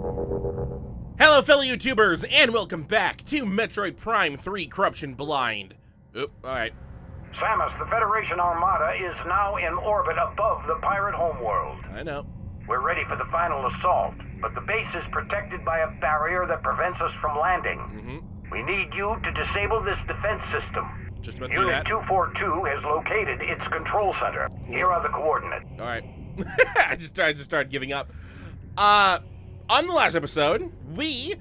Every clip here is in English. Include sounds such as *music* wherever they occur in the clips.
Hello, fellow YouTubers, and welcome back to Metroid Prime 3 Corruption Blind. Oop, alright. Samus, the Federation Armada is now in orbit above the pirate homeworld. I know. We're ready for the final assault, but the base is protected by a barrier that prevents us from landing. Mm-hmm. We need you to disable this defense system. Just about Unit 242 has located its control center. Here are the coordinates. Alright. *laughs* I just tried to start giving up. Uh on the last episode, we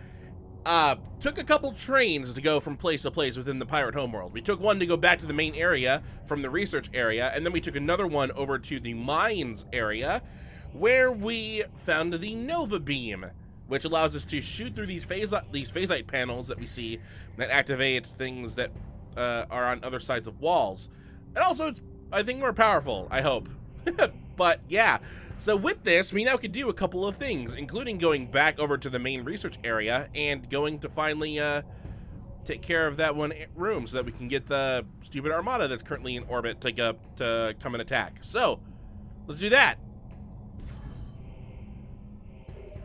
uh took a couple trains to go from place to place within the pirate homeworld. We took one to go back to the main area from the research area, and then we took another one over to the mines area where we found the Nova Beam, which allows us to shoot through these phase these Phazite panels that we see that activate things that uh, are on other sides of walls. And also, it's I think more powerful. I hope. *laughs* but yeah, so with this, we now can do a couple of things, including going back over to the main research area and going to finally uh, take care of that one room so that we can get the stupid armada that's currently in orbit to, go, to come and attack. So, let's do that.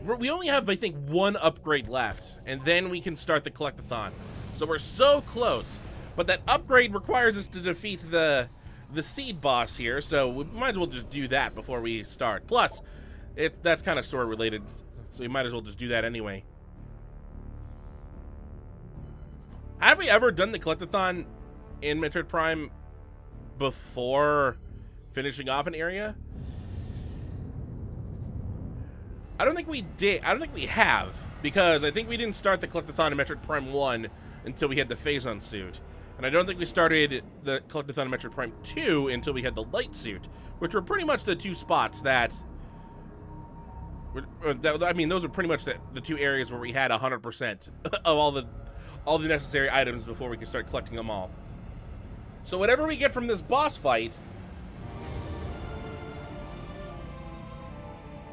We're, we only have, I think, one upgrade left, and then we can start the collectathon. So we're so close. But that upgrade requires us to defeat the the seed boss here, so we might as well just do that before we start. Plus, it that's kind of story related, so we might as well just do that anyway. Have we ever done the collectathon in Metroid Prime before finishing off an area? I don't think we did. I don't think we have because I think we didn't start the collectathon in Metroid Prime 1 until we had the Phazon suit. And I don't think we started the Collectathon in Metroid Prime 2 until we had the light suit, which were pretty much the two spots that, were, uh, mean, those were pretty much the, the two areas where we had 100% *laughs* of all the all the necessary items before we could start collecting them all. So whatever we get from this boss fight,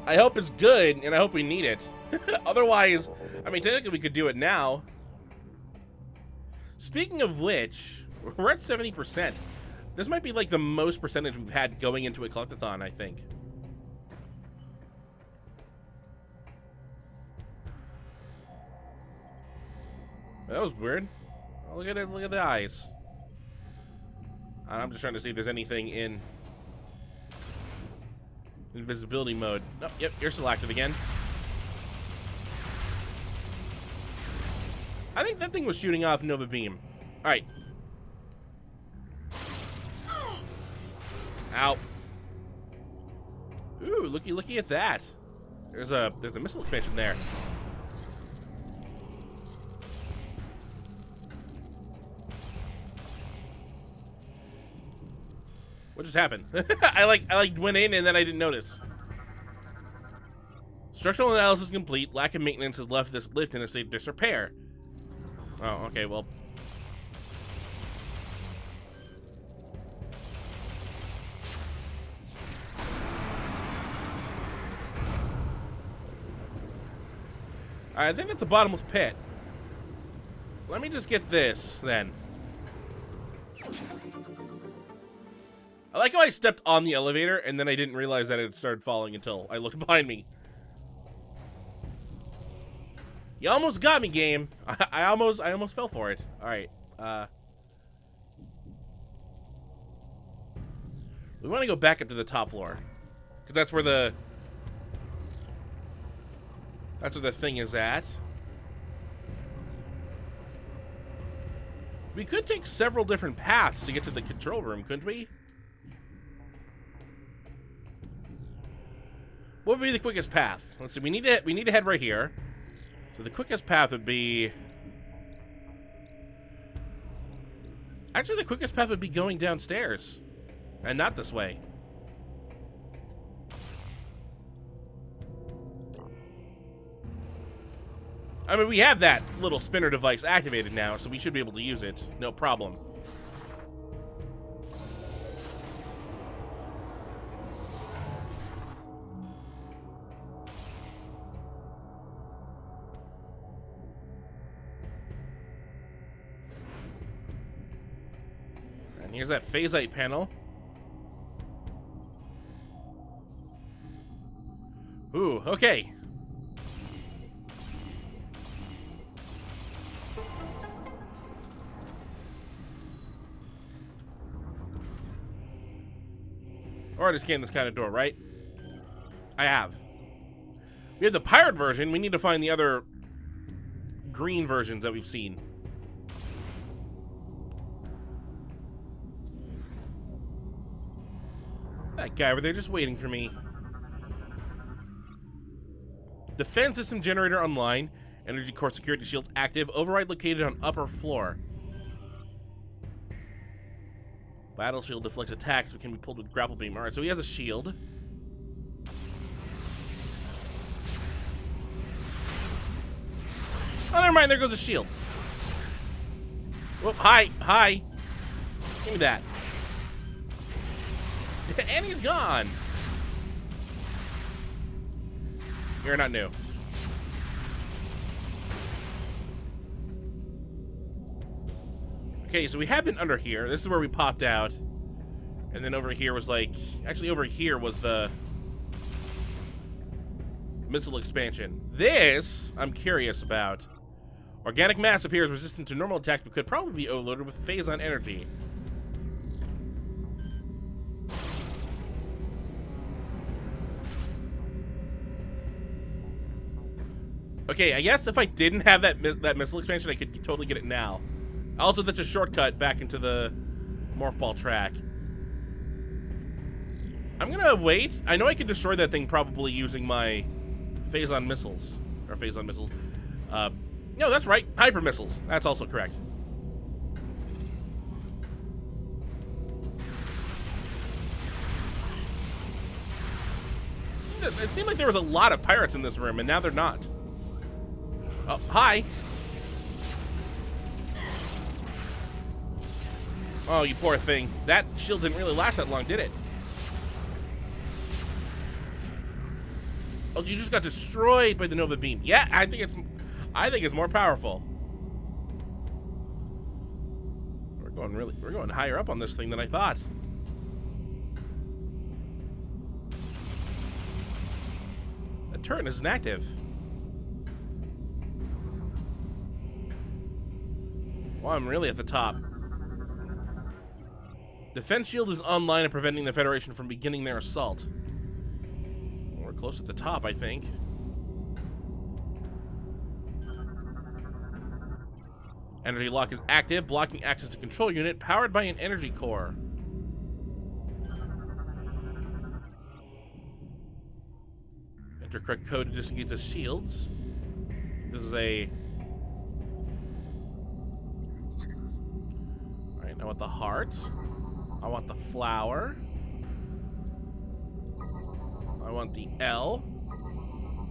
I hope it's good, and I hope we need it. *laughs* Otherwise, I mean, technically we could do it now. Speaking of which, we're at 70%. This might be like the most percentage we've had going into a collectathon, I think. That was weird. Oh, look at it, look at the eyes. I'm just trying to see if there's anything in invisibility mode. Oh, yep, you're still active again. I think that thing was shooting off Nova Beam. All right. Ow. Ooh, looky, looky at that. There's a there's a missile expansion there. What just happened? *laughs* I like I like went in and then I didn't notice. Structural analysis complete. Lack of maintenance has left this lift in a state of disrepair. Oh, okay, well. I think that's a bottomless pit. Let me just get this, then. I like how I stepped on the elevator, and then I didn't realize that it started falling until I looked *laughs* behind me. You almost got me, game. *laughs* I, I almost, I almost fell for it. All right. Uh, we want to go back up to the top floor, because that's where the, that's where the thing is at. We could take several different paths to get to the control room, couldn't we? What would be the quickest path? Let's see. We need to we need to head right here. So the quickest path would be... Actually, the quickest path would be going downstairs. And not this way. I mean, we have that little spinner device activated now, so we should be able to use it. No problem. Here's that Phazite panel. Ooh, okay. All right, I just came this kind of door, right? I have. We have the pirate version. We need to find the other green versions that we've seen. Guy over there just waiting for me. Defense system generator online. Energy core security shields active. Override located on upper floor. Battle shield deflects attacks but can be pulled with grapple beam. Alright, so he has a shield. Oh, never mind. There goes the shield. Whoop, hi, hi. Give me that. *laughs* and he's gone. You're not new. Okay, so we have been under here. This is where we popped out. And then over here was like... Actually, over here was the... Missile expansion. This, I'm curious about. Organic mass appears resistant to normal attacks, but could probably be overloaded with Phazon energy. Okay, I guess if I didn't have that that missile expansion, I could totally get it now. Also, that's a shortcut back into the morph ball track. I'm gonna wait. I know I can destroy that thing probably using my Phazon missiles. Or Phazon missiles. Uh, no, that's right. Hyper missiles. That's also correct. It seemed like there was a lot of pirates in this room, and now they're not. Oh, hi. Oh, you poor thing. That shield didn't really last that long, did it? Oh, you just got destroyed by the Nova Beam. Yeah, I think it's I think it's more powerful. We're going really we're going higher up on this thing than I thought. The turret is inactive. Well, I'm really at the top. Defense shield is online and preventing the Federation from beginning their assault. We're close at the top, I think. Energy lock is active, blocking access to control unit powered by an energy core. Enter correct code to disengage the shields. This is a... I want the heart. I want the flower. I want the L.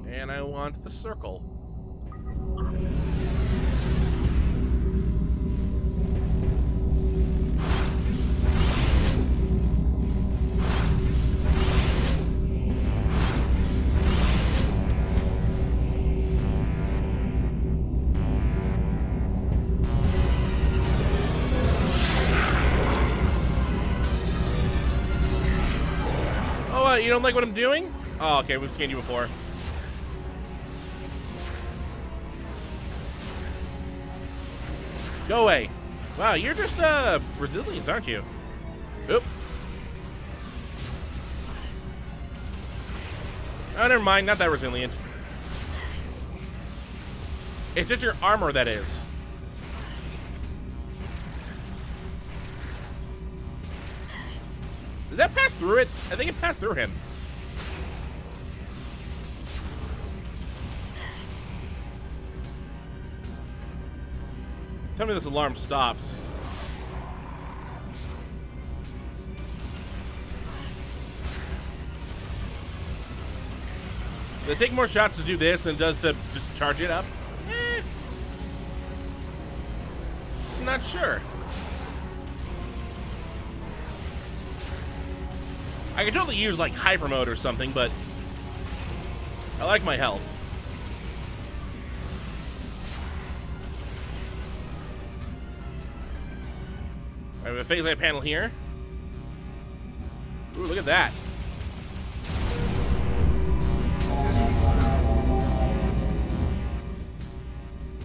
And I want the circle. Don't like what I'm doing? Oh, okay, we've scanned you before. Go away. Wow, you're just, uh, resilient, aren't you? Oop. Oh, never mind, not that resilient. It's just your armor that is. Did that pass through it? I think it passed through him. Tell me this alarm stops. It take more shots to do this than it does to just charge it up? Eh. I'm not sure. I could totally use like hyper mode or something, but I like my health. I have a phase light panel here. Ooh, look at that.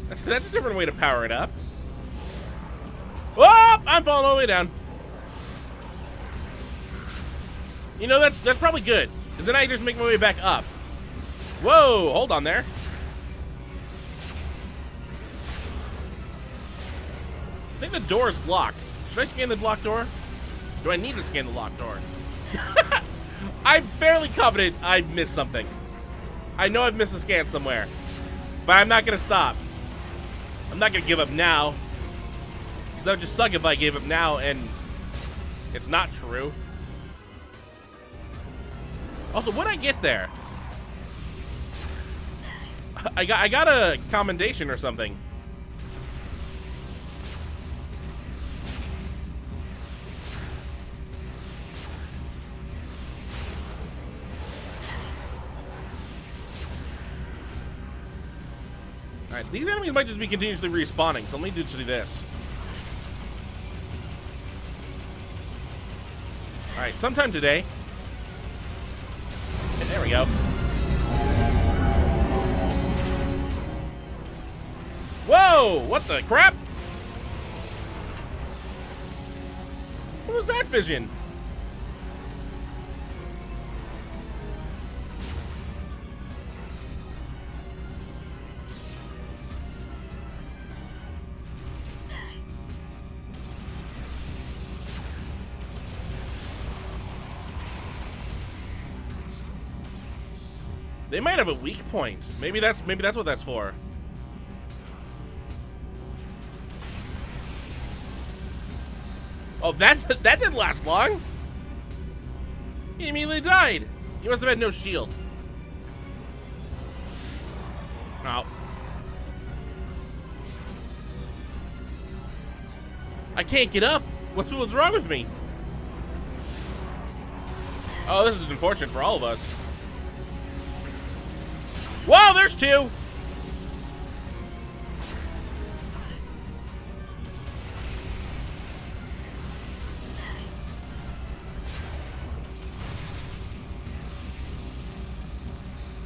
That's, *laughs* that's a different way to power it up. Oh, I'm falling all the way down. You know, that's that's probably good. Because then I just make my way back up. Whoa, hold on there. I think the door is locked. Should I scan the locked door? Do I need to scan the locked door? *laughs* I'm fairly confident I missed something. I know I've missed a scan somewhere. But I'm not to stop. I'm not to give up now. Because that would just suck if I gave up now and it's not true. Also, what I get there? I got I got a commendation or something. Alright, these enemies might just be continuously respawning, so let me do, do this. Alright, sometime today. And there we go. Whoa! What the crap? What was that vision? They might have a weak point. Maybe that's maybe that's what that's for. Oh, that *laughs* that didn't last long. He immediately died. He must have had no shield. No. I can't get up. What's what's wrong with me? Oh, this is unfortunate for all of us. Whoa, there's two.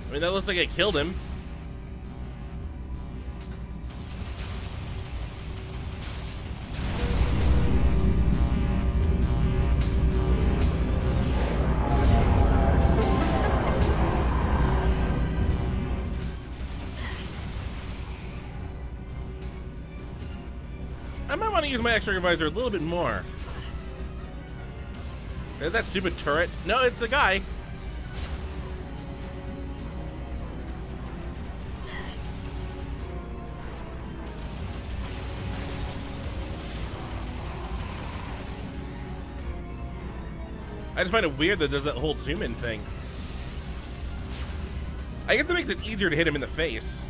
I mean, that looks like I killed him. My X-ray a little bit more. That stupid turret? No, it's a guy. I just find it weird that there's that whole zoom in thing. I guess it makes it easier to hit him in the face.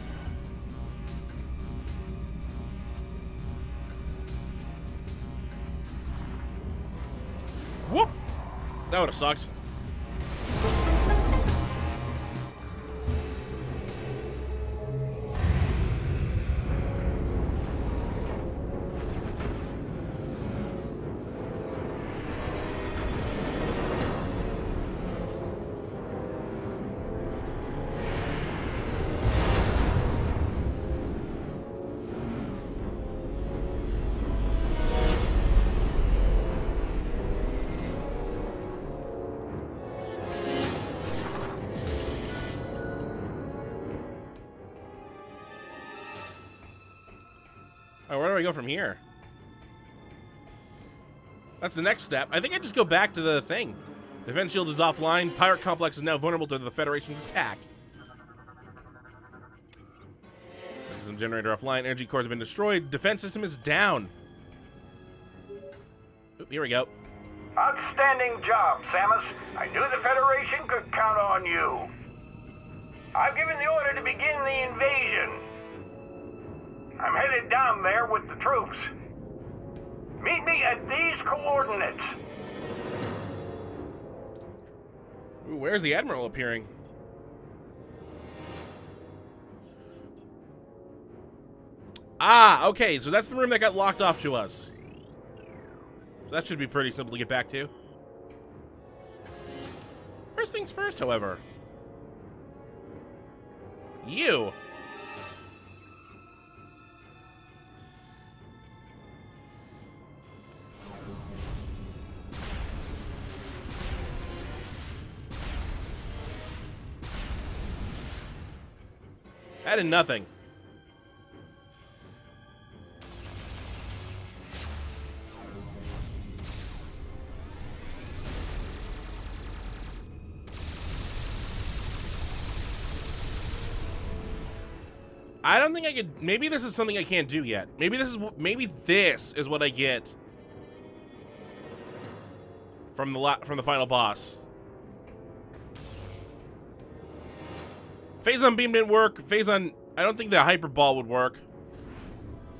That would have I go from here? That's the next step. I think I just go back to the thing. Defense shield is offline. Pirate complex is now vulnerable to the Federation's attack. System generator offline. Energy cores have been destroyed. Defense system is down. Oop, here we go. Outstanding job, Samus. I knew the Federation could count on you. I've given the order to begin the invasion. I'm headed down there with the troops. Meet me at these coordinates. Ooh, where's the Admiral appearing? Ah, okay, so that's the room that got locked off to us. So that should be pretty simple to get back to. First things first, however. You. That did nothing. I don't think I could. Maybe this is something I can't do yet. Maybe this is. Maybe this is what I get from the from the final boss. Phazon beam didn't work. Phazon. I don't think the hyper ball would work.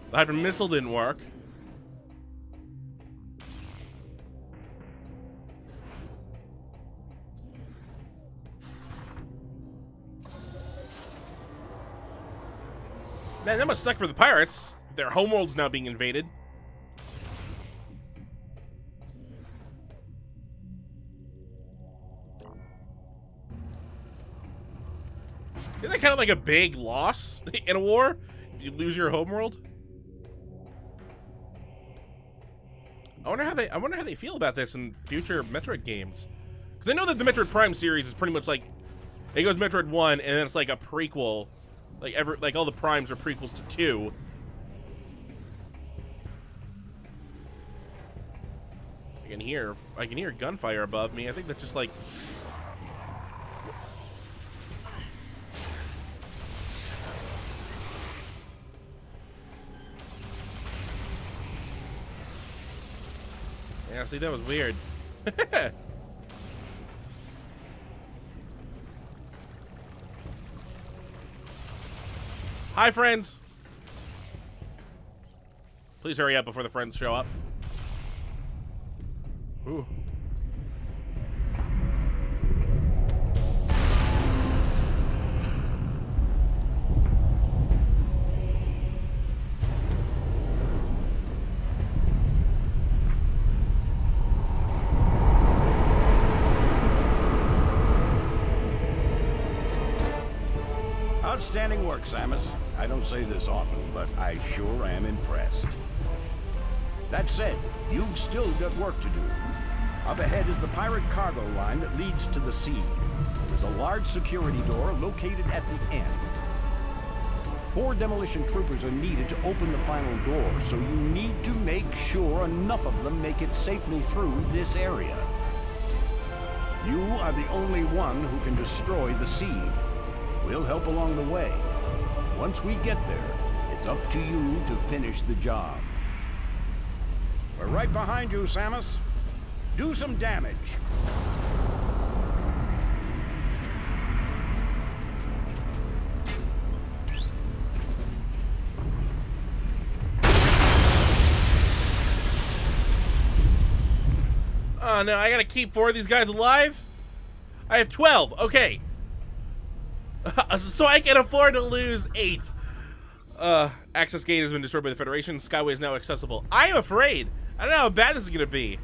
The hyper missile didn't work. Man, that must suck for the pirates. Their homeworld's now being invaded. Like a big loss *laughs* in a war? If you lose your homeworld? I wonder how they I wonder how they feel about this in future Metroid games. Because I know that the Metroid Prime series is pretty much like it goes Metroid 1 and then it's like a prequel like ever, like all the primes are prequels to two. I can hear, I can hear gunfire above me. I think that's just like. Yeah, see, that was weird. *laughs* Hi, friends. Please hurry up before the friends show up. Ooh. Say this often, but I sure am impressed. That said, you've still got work to do. Up ahead is the pirate cargo line that leads to the sea. There's a large security door located at the end. Four demolition troopers are needed to open the final door, so you need to make sure enough of them make it safely through this area. You are the only one who can destroy the seed. We'll help along the way. Once we get there, it's up to you to finish the job. We're right behind you, Samus. Do some damage. Oh no, I gotta keep four of these guys alive? I have 12, okay. *laughs* so I can afford to lose eight. Uh, access gate has been destroyed by the Federation. Skyway is now accessible. I am afraid. I don't know how bad this is gonna be.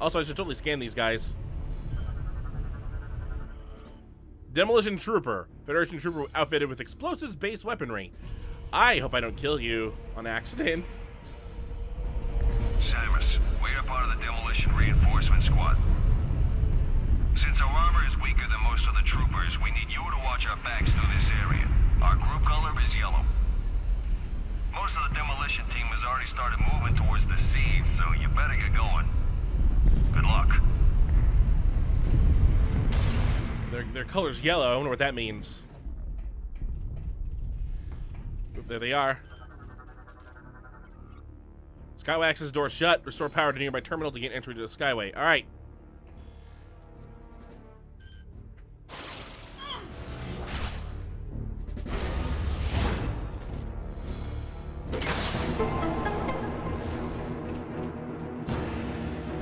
Also, I should totally scan these guys. Demolition Trooper. Federation Trooper outfitted with explosives-based weaponry. I hope I don't kill you on accident. Samus, we are part of the Demolition Reinforcement Squad. Since our armor is weaker than most of the troopers, we need you to watch our backs through this area. Our group color is yellow. Most of the demolition team has already started moving towards the seed, so you better get going. Good luck. Their, their color's yellow. I wonder what that means. Oop, there they are. Skyway access door shut. Restore power to nearby terminal to gain entry to the Skyway. All right.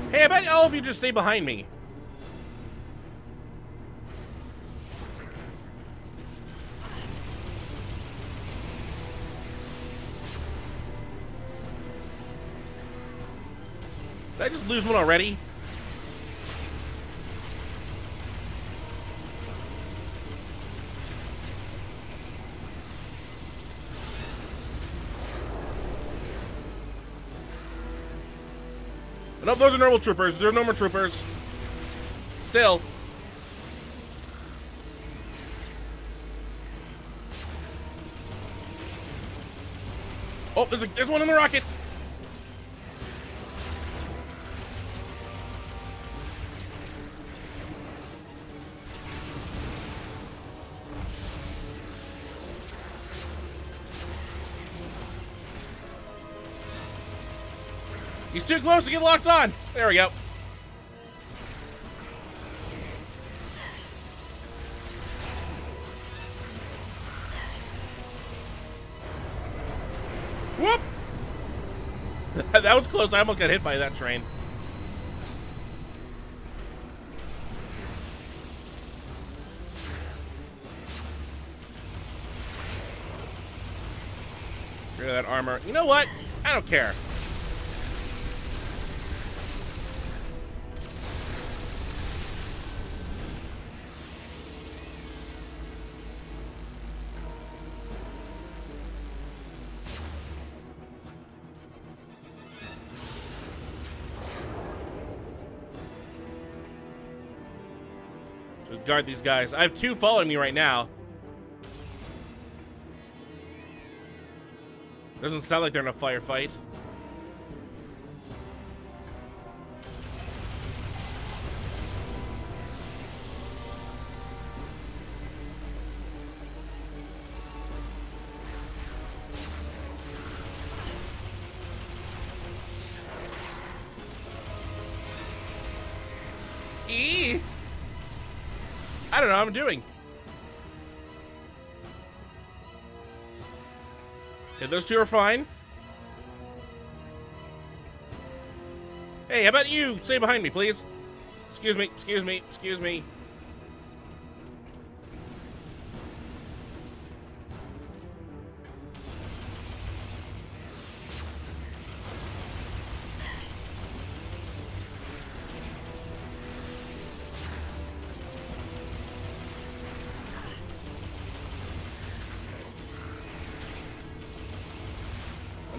Hey, I bet all of you just stay behind me. Did I just lose one already? No, those are normal troopers. They're normal troopers. Still. Oh, there's, a, there's one in the rockets. He's too close to get locked on. There we go. Whoop! *laughs* that was close. I almost got hit by that train. Get rid of that armor. You know what? I don't care. Guard these guys. I have two following me right now. Doesn't sound like they're in a firefight. I'm doing. Okay, those two are fine. Hey, how about you? Stay behind me, please. Excuse me, excuse me, excuse me.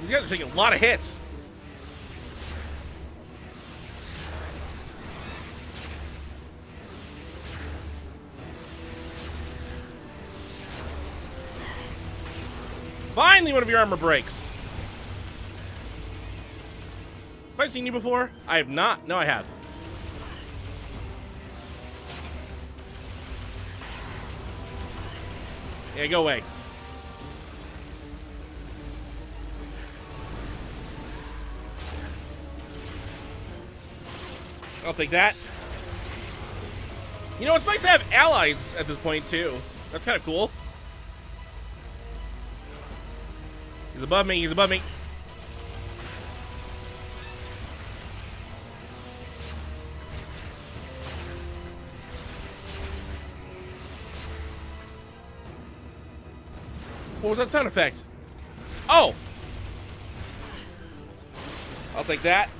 These guys are taking a lot of hits. Finally, one of your armor breaks. Have I seen you before? I have not. No, I have. Yeah, go away. I'll take that. You know, it's nice to have allies at this point, too. That's kind of cool. He's above me. He's above me. What was that sound effect? Oh! I'll take that.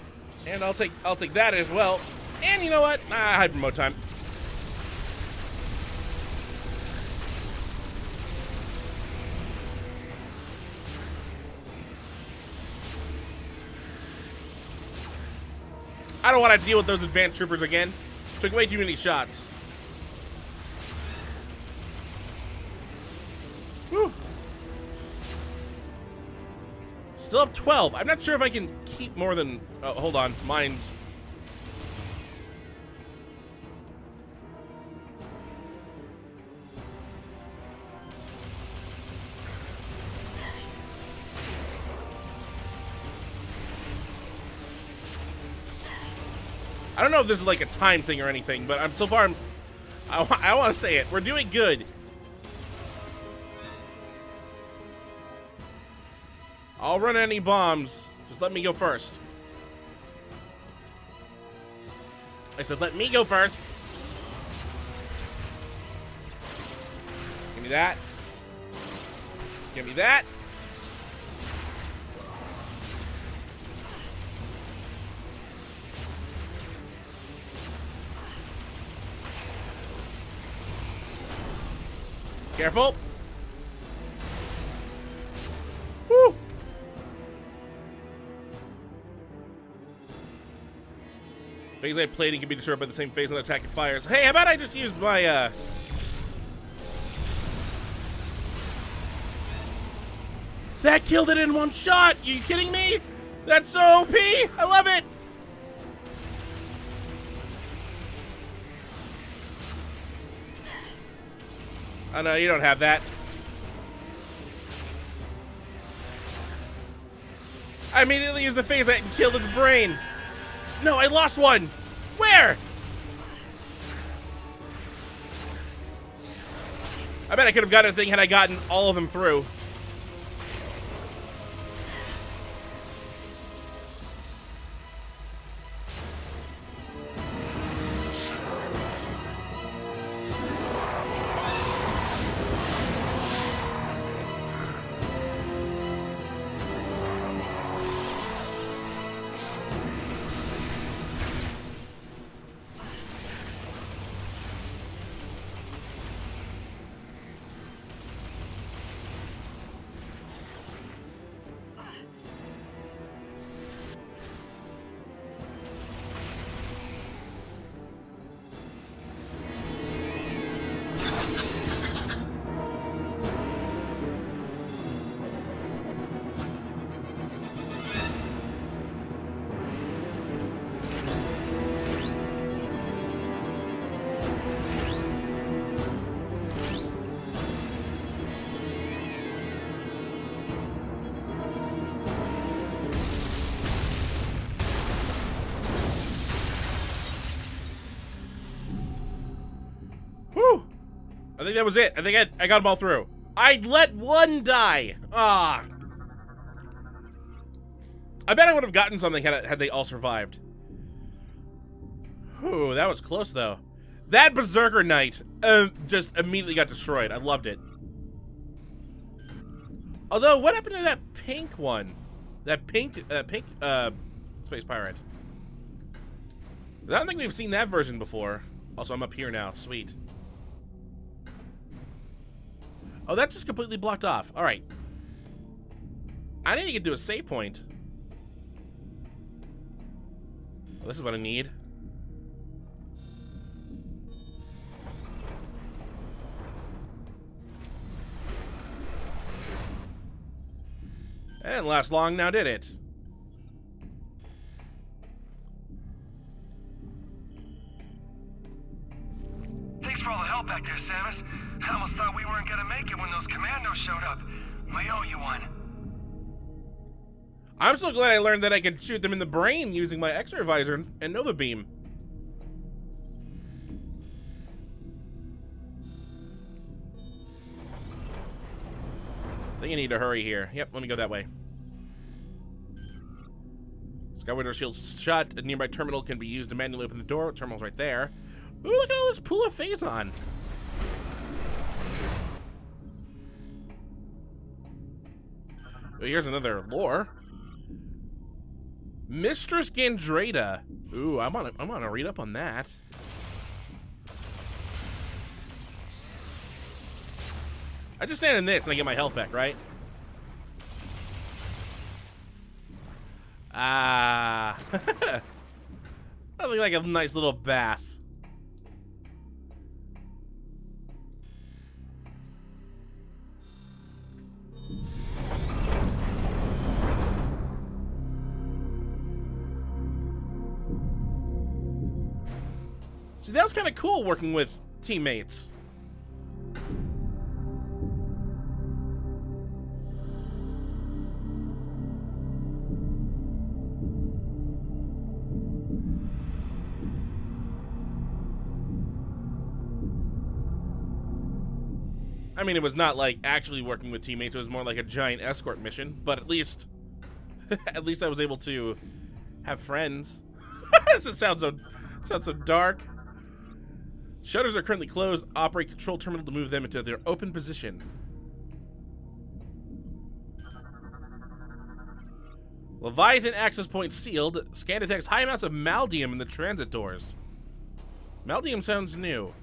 And I'll take I'll take that as well. And you know what? Ah, hyper mode time. I don't want to deal with those advanced troopers again. Took way too many shots. Whew. Still have 12. I'm not sure if I can keep more than... Oh, hold on. Mine's... I don't know if this is like a time thing or anything, but I'm so far I'm, I, I want to say it. We're doing good. I'll run any bombs. Just let me go first. I said, let me go first. Give me that. Give me that. Careful. Woo. Phazite plating can be destroyed by the same Phazon attack fires. Hey, how about I just use my, uh... That killed it in one shot! you kidding me? That's so OP! I love it! Oh no, you don't have that. I immediately used the Phazon killed its brain. No, I lost one. Where? I bet I could have gotten a thing had I gotten all of them through. Think that was it. I think I, I got them all through. I let one die. Ah. I bet I would have gotten something had, had they all survived. Ooh, that was close, though. That Berserker Knight uh, just immediately got destroyed. I loved it. Although, what happened to that pink one? That pink, uh, pink, uh, Space Pirate. I don't think we've seen that version before. Also, I'm up here now. Sweet. Oh, that's just completely blocked off. All right. I need to get to a save point. Well, this is what I need. That didn't last long now, did it? Thanks for all the help back there, Samus. I almost thought we weren't gonna make it when those commandos showed up. We owe you one. I'm so glad I learned that I could shoot them in the brain using my X-ray visor and Nova Beam. I think I need to hurry here. Yep, let me go that way. Skywinter shield's shut. A nearby terminal can be used to manually open the door. terminal's right there. Ooh, look at all this pool of Phazon. here's another lore. Mistress Gandrayda. Ooh, I'm on. I'm on to read up on that. I just stand in this and I get my health back, right? Ah. *laughs* that looks like a nice little bath. That was kind of cool working with teammates. I mean, it was not like actually working with teammates. It was more like a giant escort mission. But at least, *laughs* at least I was able to have friends. *laughs* this sounds so, sounds so dark. Shutters are currently closed. Operate control terminal to move them into their open position. Leviathan access point sealed. Scan detects high amounts of maldium in the transit doors. Maldium sounds new.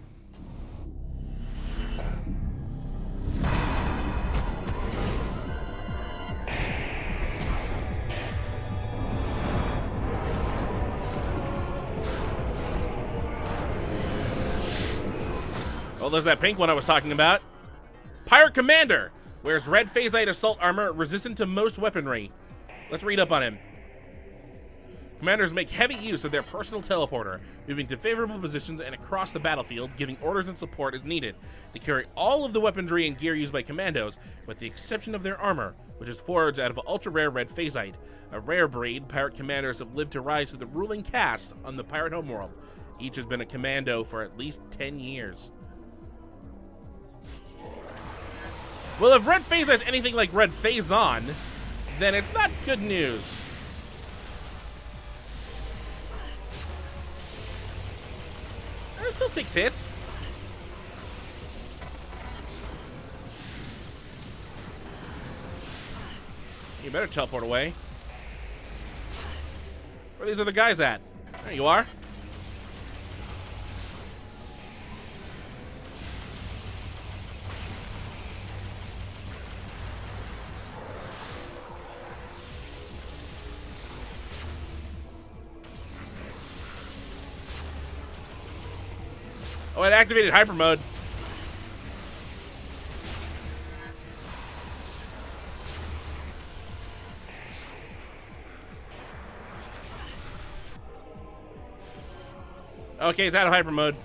Well, there's that pink one I was talking about. Pirate Commander. Wears red phazite assault armor, resistant to most weaponry. Let's read up on him. Commanders make heavy use of their personal teleporter, moving to favorable positions and across the battlefield, giving orders and support as needed. They carry all of the weaponry and gear used by commandos, with the exception of their armor, which is forged out of ultra-rare red phazite. A rare breed, pirate commanders have lived to rise to the ruling caste on the pirate homeworld. Each has been a commando for at least 10 years. Well, if red Phase has anything like red phazon, then it's not good news. It still takes hits. You better teleport away. Where are these other guys at? There you are. Activated hyper mode. Okay, it's out of hyper mode.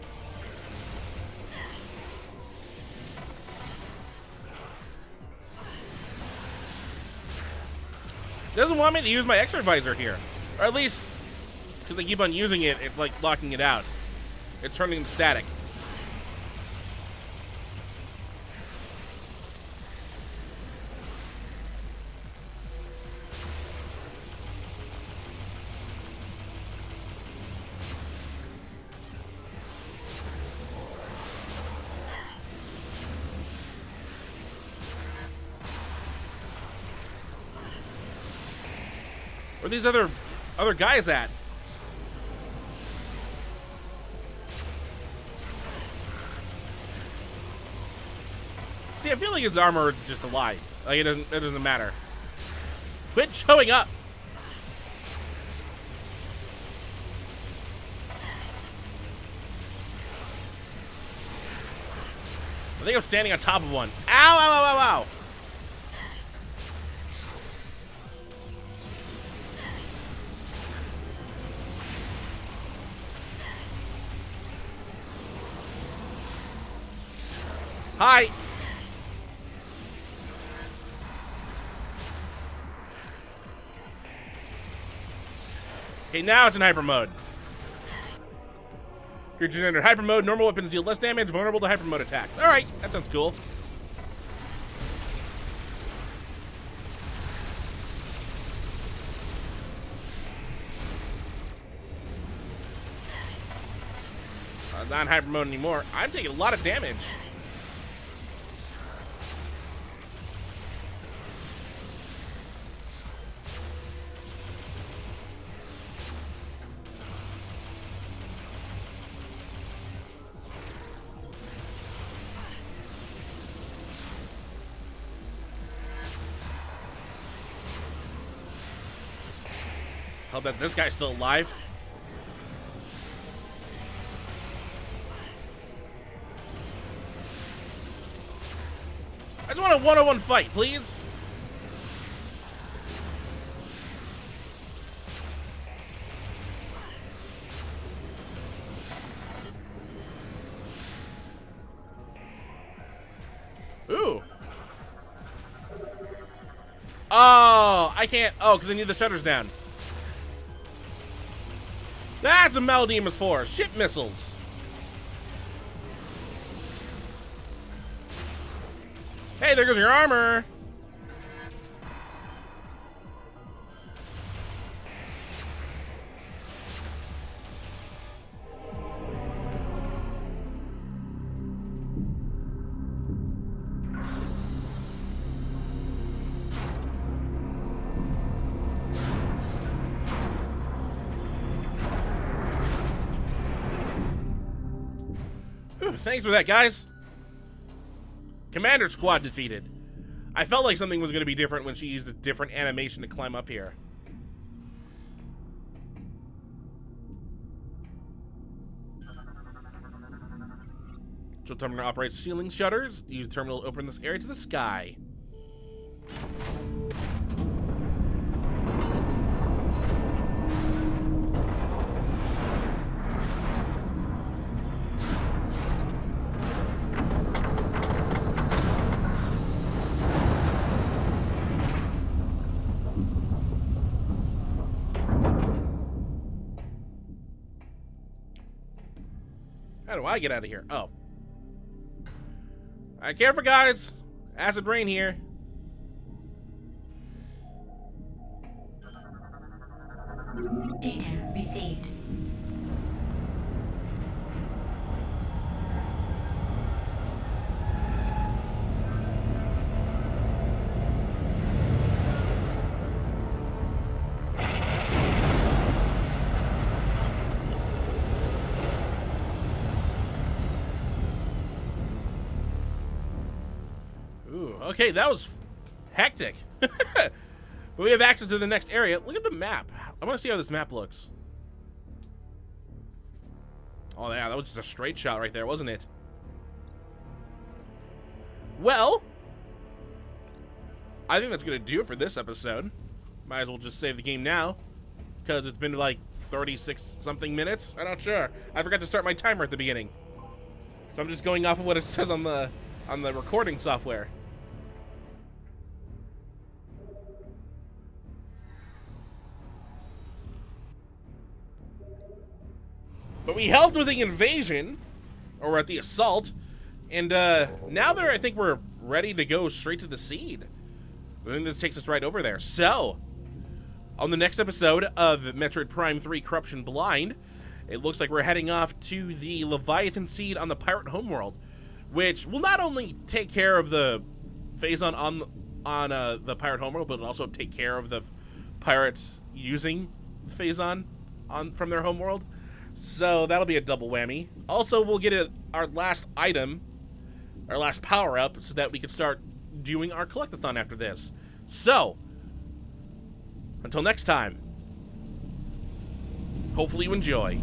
Doesn't want me to use my X-ray visor here. Or at least, because I keep on using it, it's like locking it out. It's turning static. These other other guys at? See, I feel like his armor is just a lie. Like it doesn't it doesn't matter. Quit showing up. I think I'm standing on top of one. Ow, ow, ow, ow, ow. Hi. Okay, now it's in hyper mode. Creatures enter hyper mode. Normal weapons deal less damage, vulnerable to hyper mode attacks. All right, that sounds cool. Uh, not hyper mode anymore. I'm taking a lot of damage. I'll this guy's still alive. I just want a one-on-one fight, please. Ooh. Oh, I can't. Oh, because I need the shutters down. That's what Maldemus for. Ship missiles. Hey, there goes your armor. Thanks for that, guys. Commander Squad defeated. I felt like something was going to be different when she used a different animation to climb up here. So terminal operates ceiling shutters. Use terminal to open this area to the sky. How do I get out of here? Oh. Alright, careful, guys. Acid rain here. Okay, that was hectic. but *laughs* we have access to the next area. Look at the map. I want to see how this map looks. Oh, yeah, that was just a straight shot right there, wasn't it? Well, I think that's going to do it for this episode. Might as well just save the game now, because it's been like 36 something minutes. I'm not sure. I forgot to start my timer at the beginning. So I'm just going off of what it says on the on the recording software. But we helped with the invasion, or at the assault, and uh, now there, I think we're ready to go straight to the seed. I think this takes us right over there. So, on the next episode of Metroid Prime 3 Corruption Blind, it looks like we're heading off to the Leviathan seed on the Pirate Homeworld, which will not only take care of the Phazon on on uh, the Pirate Homeworld, but also take care of the pirates using Phazon on from their homeworld. So that'll be a double whammy. Also, we'll get a, our last item, our last power up, so that we can start doing our collectathon after this. So, until next time, hopefully you enjoy.